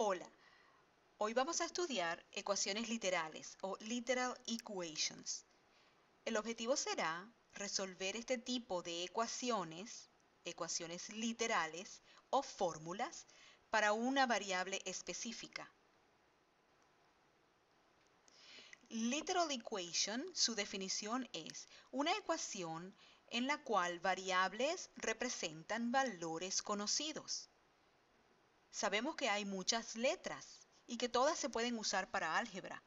Hola, hoy vamos a estudiar ecuaciones literales o literal equations. El objetivo será resolver este tipo de ecuaciones, ecuaciones literales o fórmulas para una variable específica. Literal equation, su definición es una ecuación en la cual variables representan valores conocidos. Sabemos que hay muchas letras y que todas se pueden usar para álgebra.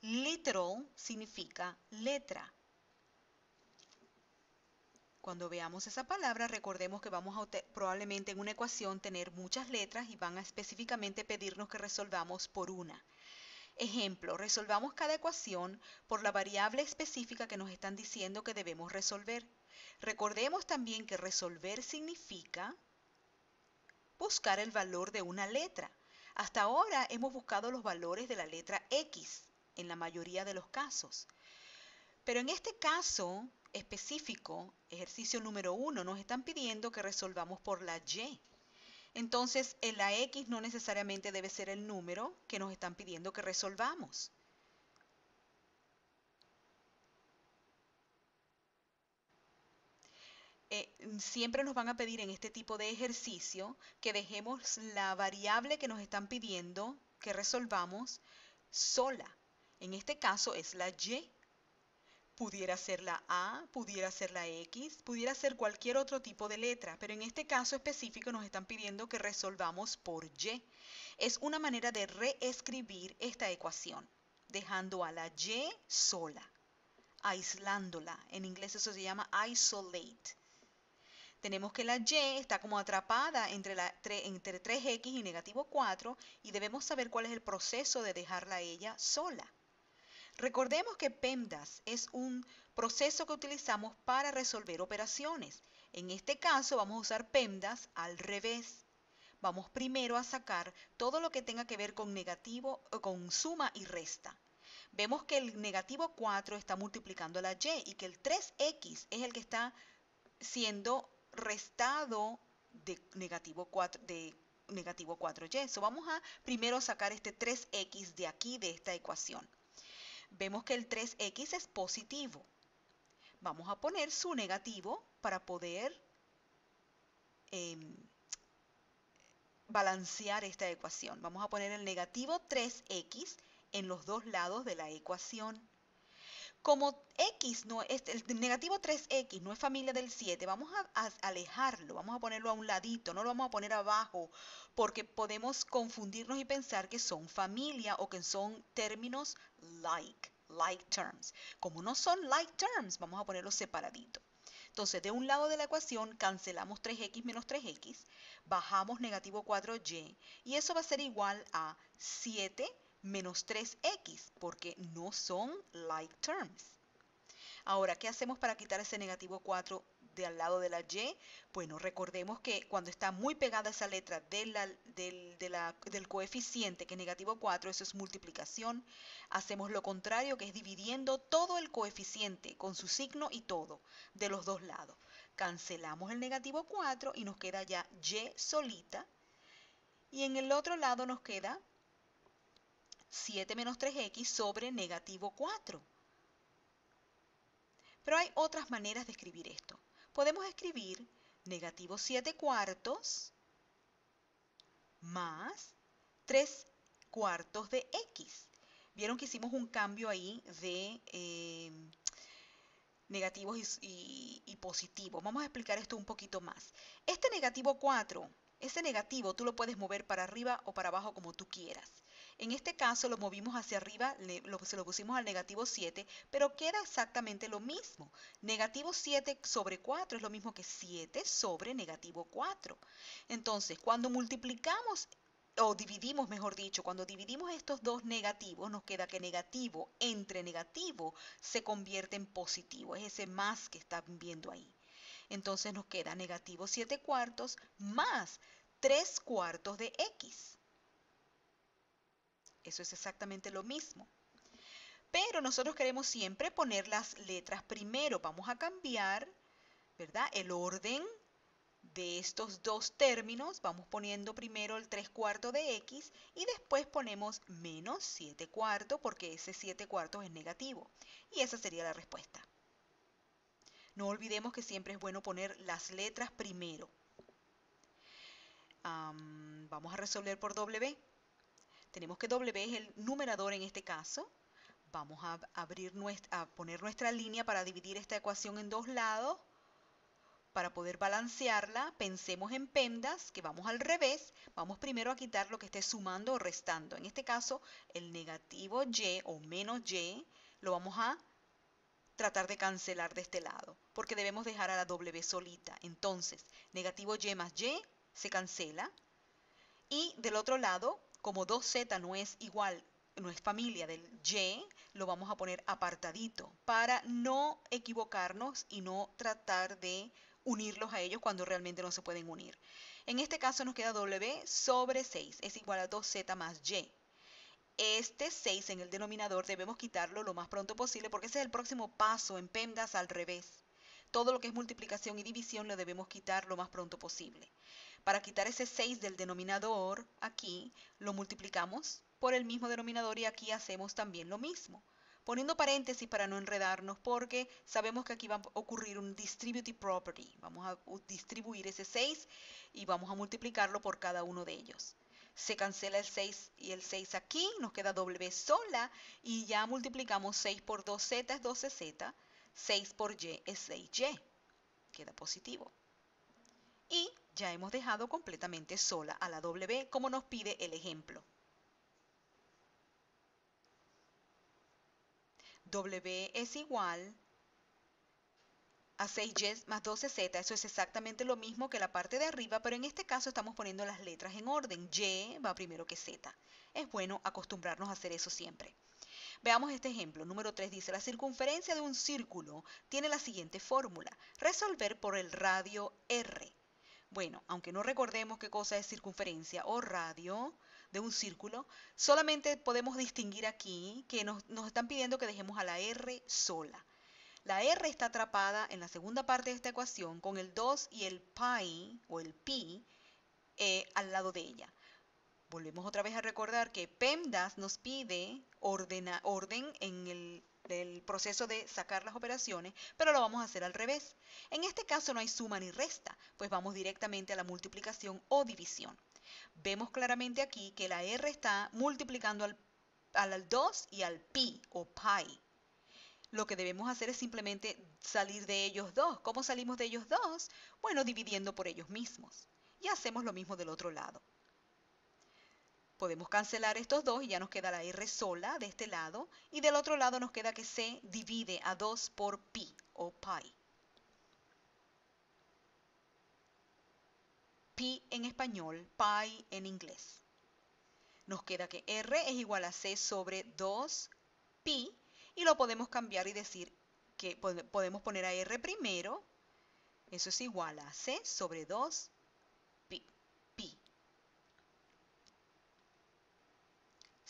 Literal significa letra. Cuando veamos esa palabra, recordemos que vamos a probablemente en una ecuación tener muchas letras y van a específicamente pedirnos que resolvamos por una. Ejemplo, resolvamos cada ecuación por la variable específica que nos están diciendo que debemos resolver. Recordemos también que resolver significa buscar el valor de una letra. Hasta ahora hemos buscado los valores de la letra X en la mayoría de los casos. Pero en este caso específico, ejercicio número uno, nos están pidiendo que resolvamos por la Y. Entonces, en la X no necesariamente debe ser el número que nos están pidiendo que resolvamos. Eh, siempre nos van a pedir en este tipo de ejercicio que dejemos la variable que nos están pidiendo que resolvamos sola. En este caso es la y. Pudiera ser la A, pudiera ser la X, pudiera ser cualquier otro tipo de letra, pero en este caso específico nos están pidiendo que resolvamos por Y. Es una manera de reescribir esta ecuación, dejando a la Y sola, aislándola. En inglés eso se llama isolate tenemos que la y está como atrapada entre, entre 3x y negativo 4 y debemos saber cuál es el proceso de dejarla ella sola. Recordemos que PEMDAS es un proceso que utilizamos para resolver operaciones. En este caso vamos a usar PEMDAS al revés. Vamos primero a sacar todo lo que tenga que ver con negativo, con suma y resta. Vemos que el negativo 4 está multiplicando la y y que el 3x es el que está siendo restado de negativo 4, de negativo 4y. Eso vamos a primero sacar este 3x de aquí, de esta ecuación. Vemos que el 3x es positivo. Vamos a poner su negativo para poder em, balancear esta ecuación. Vamos a poner el negativo 3x en los dos lados de la ecuación. Como x no es, el negativo 3x no es familia del 7, vamos a, alejarlo, vamos a ponerlo a un ladito, no lo vamos a poner abajo, porque podemos confundirnos y pensar que son familia o que son términos like, like terms. Como no son like terms, vamos a ponerlos separadito. Entonces, de un lado de la ecuación cancelamos 3x menos 3x, bajamos negativo 4y, y eso va a ser igual a 7 menos 3x, porque no son like terms. Ahora, ¿qué hacemos para quitar ese negativo 4 de al lado de la y? Bueno, recordemos que cuando está muy pegada esa letra del, del coeficiente, que es negativo 4, eso es multiplicación. Hacemos lo contrario, que es dividiendo todo el coeficiente con su signo y todo de los dos lados. Cancelamos el negativo 4 y nos queda ya y solita. Y en el otro lado nos queda 7 menos 3x sobre negativo 4. Pero hay otras maneras de escribir esto. Podemos escribir negativo 7 cuartos más 3 cuartos de x. Vieron que hicimos un cambio ahí de eh, negativos y, y positivos. Vamos a explicar esto un poquito más. Este negativo 4, ese negativo tú lo puedes mover para arriba o para abajo como tú quieras. En este caso lo movimos hacia arriba, se lo pusimos al negativo 7, pero queda exactamente lo mismo. Negativo 7 sobre 4 es lo mismo que 7 sobre negativo 4. Entonces, cuando multiplicamos o dividimos, mejor dicho, cuando dividimos estos dos negativos, nos queda que negativo entre negativo se convierte en positivo. Es ese más que están viendo ahí. Entonces nos queda negativo 7 cuartos más 3 cuartos de x. Eso es exactamente lo mismo. Pero nosotros queremos siempre poner las letras primero. Vamos a cambiar, ¿verdad? El orden de estos dos términos, vamos poniendo primero el 3 cuartos de x y después ponemos menos 7 cuartos porque ese 7 cuartos es negativo. Y esa sería la respuesta. No olvidemos que siempre es bueno poner las letras primero. vamos a resolver por W. Tenemos que W es el numerador en este caso. Vamos a, abrir nuestra, a poner nuestra línea para dividir esta ecuación en dos lados para poder balancearla, pensemos en PEMDAS, que vamos al revés. Vamos primero a quitar lo que esté sumando o restando. En este caso, el negativo y o menos y lo vamos a tratar de cancelar de este lado, porque debemos dejar a la w solita. Entonces, negativo y más y se cancela. Y del otro lado, como 2z no es igual, no es familia del y, lo vamos a poner apartadito para no equivocarnos y no tratar de unirlos a ellos cuando realmente no se pueden unir. En este caso nos queda W sobre 6 es igual a 2Z más Y. Este 6 en el denominador debemos quitarlo lo más pronto posible porque ese es el próximo paso en PEMDAS al revés. Todo lo que es multiplicación y división lo debemos quitar lo más pronto posible. Para quitar ese 6 del denominador, aquí lo multiplicamos por el mismo denominador y aquí hacemos también lo mismo poniendo paréntesis para no enredarnos porque sabemos que aquí va a ocurrir un distributive property. Vamos a distribuir ese 6 y vamos a multiplicarlo por cada uno de ellos. Se cancela el 6 y el 6 aquí, nos queda W sola y ya multiplicamos 6 por 2Z es 12Z, 6 por Y es 6Y. Queda positivo. Y ya hemos dejado completamente sola a la W como nos pide el ejemplo. W es igual a 6y más 12z. Eso es exactamente lo mismo que la parte de arriba, pero en este caso estamos poniendo las letras en orden. Y va primero que z. Es bueno acostumbrarnos a hacer eso siempre. Veamos este ejemplo. Número 3 dice, la circunferencia de un círculo tiene la siguiente fórmula. Resolver por el radio r. Bueno, aunque no recordemos qué cosa es circunferencia o radio, de un círculo, solamente podemos distinguir aquí que nos, están pidiendo que dejemos a la R sola. La R está atrapada en la segunda parte de esta ecuación con el 2 y el pi o el pi eh, al lado de ella. Volvemos otra vez a recordar que PEMDAS nos pide orden en el, el, proceso de sacar las operaciones, pero lo vamos a hacer al revés. En este caso no hay suma ni resta, pues vamos directamente a la multiplicación o división. Vemos claramente aquí que la R está multiplicando al, al 2 y al pi o pi. Lo que debemos hacer es simplemente salir de ellos dos. ¿Cómo salimos de ellos dos? Bueno, dividiendo por ellos mismos. Y hacemos lo mismo del otro lado. Podemos cancelar estos dos y ya nos queda la R sola de este lado. Y del otro lado nos queda que se divide a 2 por pi o pi. pi en español, pi en inglés. Nos queda que r es igual a c sobre 2 pi y lo podemos cambiar y decir que podemos poner a r primero. Eso es igual a c sobre 2 pi. pi.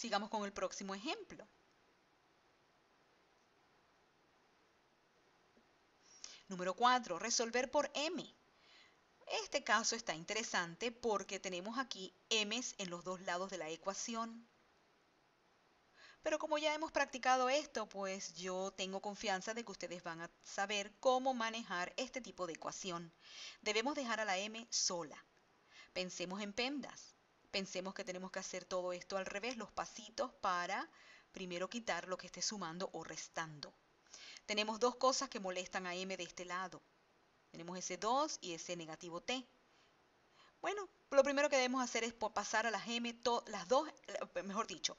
Sigamos con el próximo ejemplo. Número 4. Resolver por m. Este caso está interesante porque tenemos aquí m's en los dos lados de la ecuación. Pero como ya hemos practicado esto, pues yo tengo confianza de que ustedes van a saber cómo manejar este tipo de ecuación. Debemos dejar a la m sola. Pensemos en PEMDAS. Pensemos que tenemos que hacer todo esto al revés, los pasitos para primero quitar lo que esté sumando o restando. Tenemos dos cosas que molestan a m de este lado. Tenemos ese 2 y ese negativo t. Bueno, lo primero que debemos hacer es pasar a las m, las dos, eh, mejor dicho,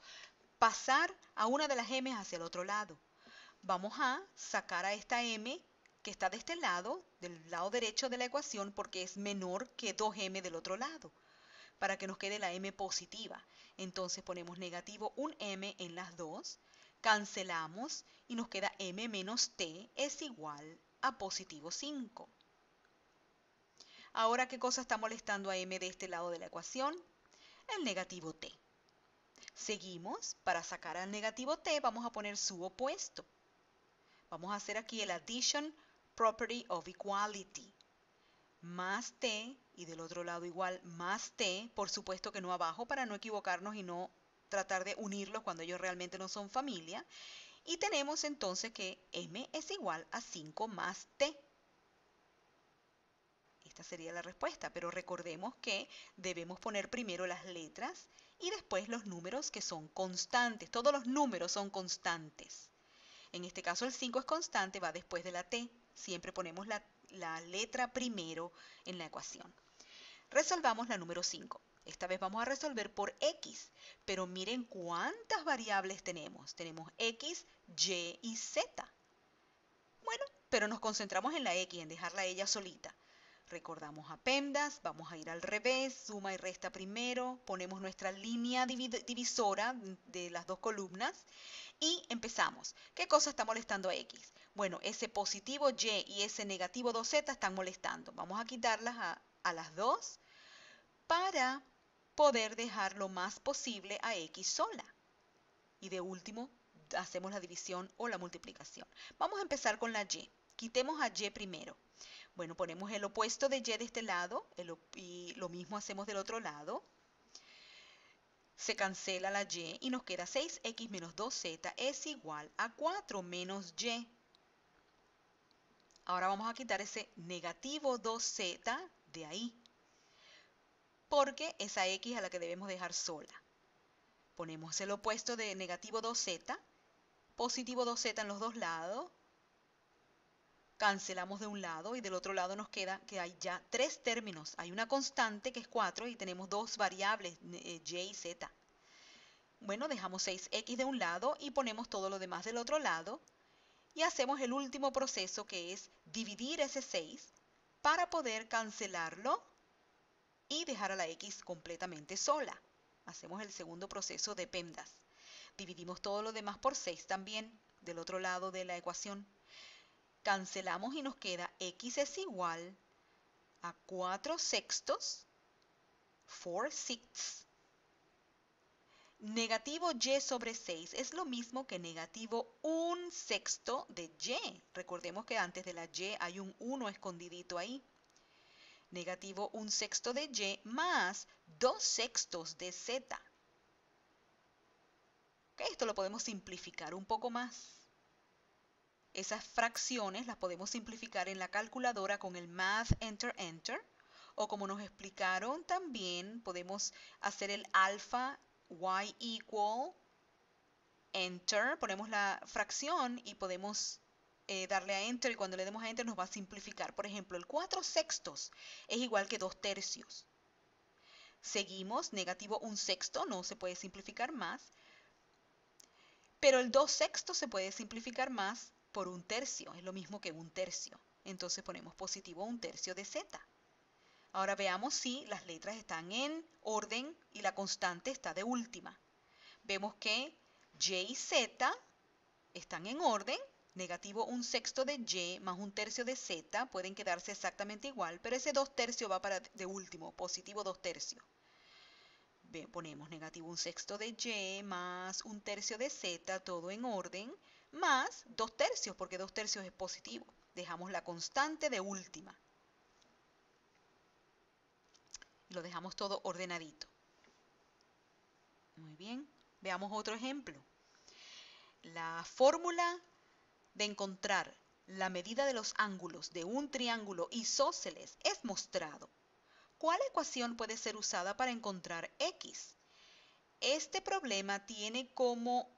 pasar a una de las m hacia el otro lado. Vamos a sacar a esta m que está de este lado, del lado derecho de la ecuación, porque es menor que 2m del otro lado, para que nos quede la m positiva. Entonces ponemos negativo un m en las dos, cancelamos y nos queda m menos t es igual a positivo 5. Ahora, ¿qué cosa está molestando a m de este lado de la ecuación? El negativo t. Seguimos, para sacar al negativo t vamos a poner su opuesto. Vamos a hacer aquí el addition property of equality. más t y del otro lado igual más t, por supuesto que no abajo para no equivocarnos y no tratar de unirlos cuando ellos realmente no son familia. Y tenemos entonces que m es igual a 5 más t. Esta sería la respuesta, pero recordemos que debemos poner primero las letras y después los números que son constantes. Todos los números son constantes. En este caso el 5 es constante, va después de la t. Siempre ponemos la, la letra primero en la ecuación. Resolvamos la número 5. Esta vez vamos a resolver por x, pero miren cuántas variables tenemos. Tenemos x, y y z. Bueno, pero nos concentramos en la x, en dejarla ella solita. Recordamos a PEMDAS, vamos a ir al revés, suma y resta primero, ponemos nuestra línea divisora de las dos columnas y empezamos. ¿Qué cosa está molestando a X? Bueno, ese positivo Y y ese negativo 2Z están molestando. Vamos a quitarlas a, a las dos para poder dejar lo más posible a X sola. Y de último, hacemos la división o la multiplicación. Vamos a empezar con la Y. Quitemos a Y primero. Bueno, ponemos el opuesto de y de este lado y lo mismo hacemos del otro lado. Se cancela la y y nos queda 6x menos 2z es igual a 4 menos y. Ahora vamos a quitar ese negativo 2z de ahí, porque esa x a la que debemos dejar sola. Ponemos el opuesto de negativo 2z, positivo 2z en los dos lados, cancelamos de un lado y del otro lado nos queda que hay ya tres términos. Hay una constante que es 4 y tenemos dos variables, eh, y y z. Bueno, dejamos 6x de un lado y ponemos todo lo demás del otro lado y hacemos el último proceso que es dividir ese 6 para poder cancelarlo y dejar a la x completamente sola. Hacemos el segundo proceso de PEMDAS. Dividimos todo lo demás por 6 también del otro lado de la ecuación. Cancelamos y nos queda x es igual a 4 sextos, 4 sixths. Negativo y sobre 6 es lo mismo que negativo un sexto de y. Recordemos que antes de la y hay un 1 escondidito ahí. Negativo un sexto de y más 2 sextos de z. esto lo podemos simplificar un poco más. Esas fracciones las podemos simplificar en la calculadora con el Math Enter Enter o como nos explicaron también podemos hacer el alfa y equal enter, ponemos la fracción y podemos eh, darle a enter y cuando le demos a enter nos va a simplificar. Por ejemplo, el 4 sextos es igual que 2 tercios. Seguimos, negativo 1 sexto, no se puede simplificar más. Pero el 2 sextos se puede simplificar más por un tercio, es lo mismo que un tercio. Entonces ponemos positivo un tercio de z. Ahora veamos si las letras están en orden y la constante está de última. Vemos que y y z están en orden, negativo un sexto de y más un tercio de z pueden quedarse exactamente igual, pero ese dos tercios va para de último, positivo dos tercios. ponemos negativo un sexto de y más un tercio de z, todo en orden, más dos tercios, porque dos tercios es positivo. Dejamos la constante de última. Lo dejamos todo ordenadito. Muy bien. Veamos otro ejemplo. La fórmula de encontrar la medida de los ángulos de un triángulo isósceles es mostrado. ¿Cuál ecuación puede ser usada para encontrar x? Este problema tiene como,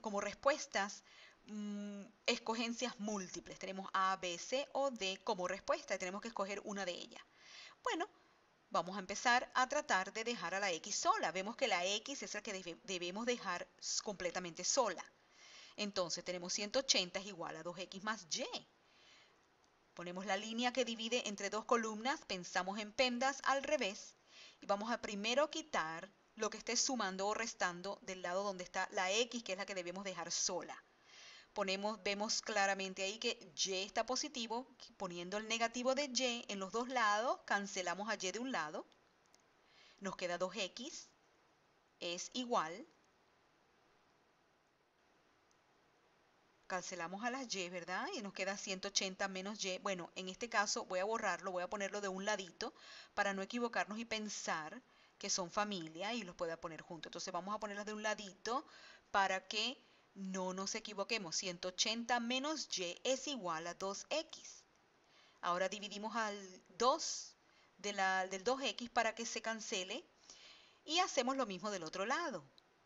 como respuestas Mm, escogencias múltiples. Tenemos A, B, C o D como respuesta y tenemos que escoger una de ellas. Bueno, vamos a empezar a tratar de dejar a la X sola. Vemos que la X es la que debemos dejar completamente sola. Entonces tenemos 180 es igual a 2X más Y. Ponemos la línea que divide entre dos columnas, pensamos en pendas al revés y vamos a primero quitar lo que esté sumando o restando del lado donde está la X, que es la que debemos dejar sola vemos claramente ahí que y está positivo, poniendo el negativo de y en los dos lados, cancelamos a y de un lado, nos queda 2x, es igual cancelamos a las y, ¿verdad? Y nos queda 180 menos y. Bueno, en este caso voy a borrarlo, voy a ponerlo de un ladito para no equivocarnos y pensar que son familia y los pueda poner juntos. Entonces vamos a ponerlas de un ladito para que no nos equivoquemos. 180 menos y es igual a 2x. Ahora dividimos al 2 de la, del 2x para que se cancele y hacemos lo mismo del otro lado,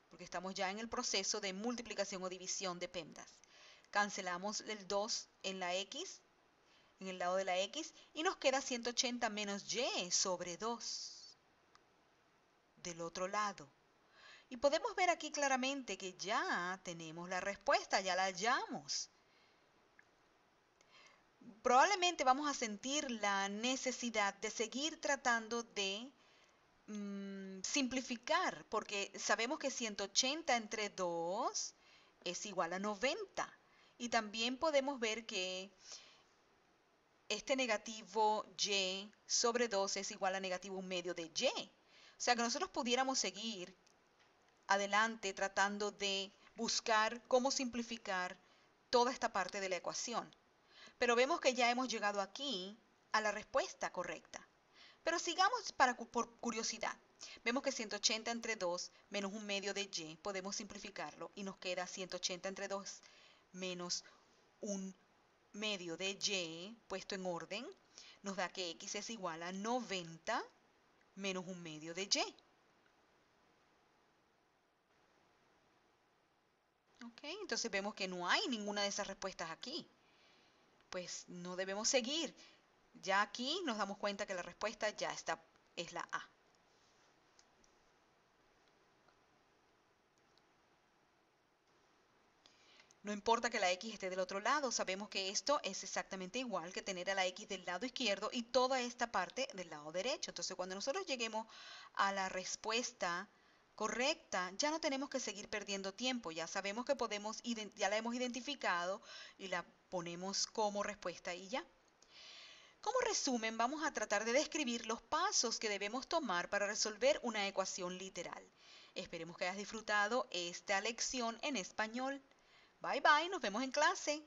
porque estamos ya en el proceso de multiplicación o división de PEMDAS. Cancelamos el 2 en la x, en el lado de la x, y nos queda 180 menos y sobre 2 del otro lado. Y podemos ver aquí claramente que ya tenemos la respuesta, ya la hallamos. Probablemente vamos a sentir la necesidad de seguir tratando de mm, simplificar, porque sabemos que 180 entre 2 es igual a 90. Y también podemos ver que este negativo y sobre 2 es igual a negativo medio de y. O sea que nosotros pudiéramos seguir adelante tratando de buscar cómo simplificar toda esta parte de la ecuación. Pero vemos que ya hemos llegado aquí a la respuesta correcta. Pero sigamos para, por curiosidad. Vemos que 180 entre 2 menos un medio de y, podemos simplificarlo y nos queda 180 entre 2 menos un medio de y puesto en orden, nos da que x es igual a 90 menos un medio de y. Ok, entonces vemos que no hay ninguna de esas respuestas aquí. Pues no debemos seguir. Ya aquí nos damos cuenta que la respuesta ya está, es la A. No importa que la x esté del otro lado, sabemos que esto es exactamente igual que tener a la x del lado izquierdo y toda esta parte del lado derecho. Entonces, cuando nosotros lleguemos a la respuesta correcta, ya no tenemos que seguir perdiendo tiempo. Ya sabemos que podemos, ya la hemos identificado y la ponemos como respuesta y ya. Como resumen, vamos a tratar de describir los pasos que debemos tomar para resolver una ecuación literal. Esperemos que hayas disfrutado esta lección en español. Bye bye, nos vemos en clase.